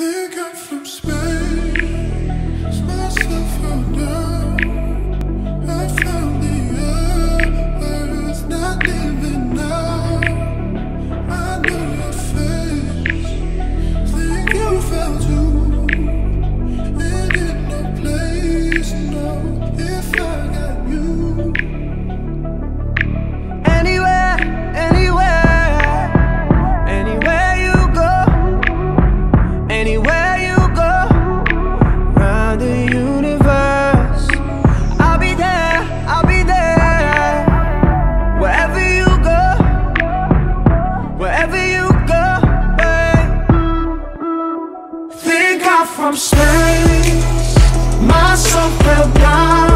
think I'm from space. from space. My soul fell down.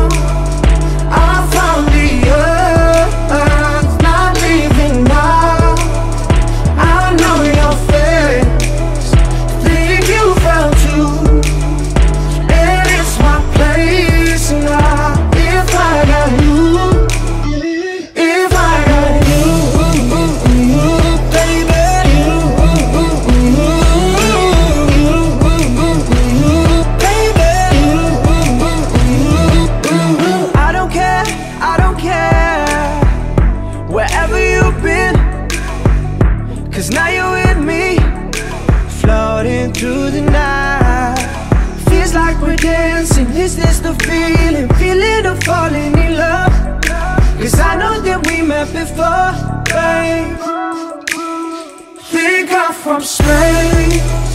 Cause now you're with me. Floating through the night. Feels like we're dancing. Is this the feeling? Feeling of falling in love? Cause I know that we met before, babe Think I'm from space